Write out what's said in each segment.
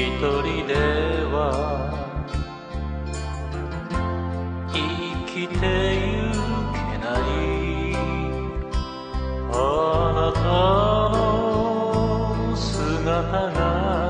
一人では生きてゆけない。あなたの姿が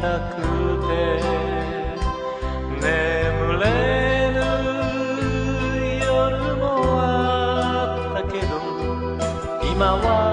たくて眠れぬ夜もあったけど今は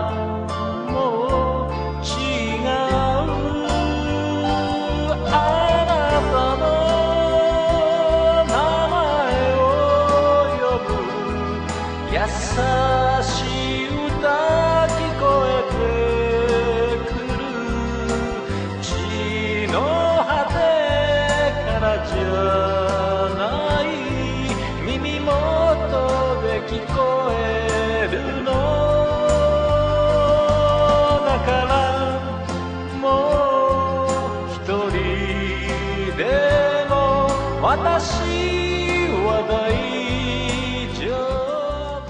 私は大丈夫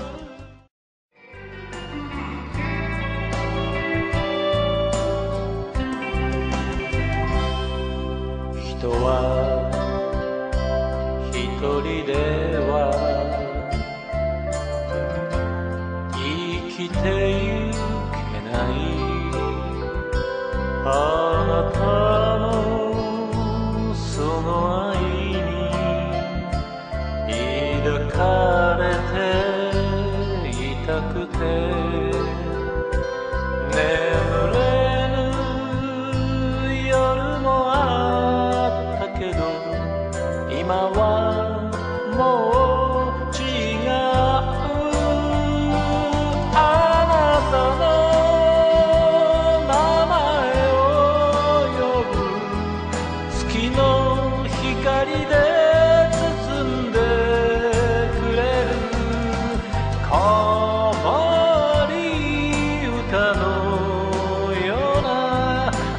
人は一人では生きていけない。あなた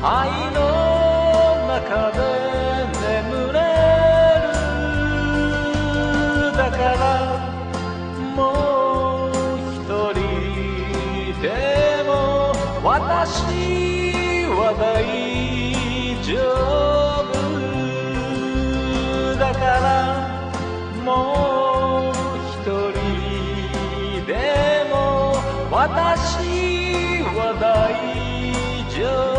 愛の中で眠れるだからもう一人でも私は大丈夫だからもう一人でも私は大丈夫。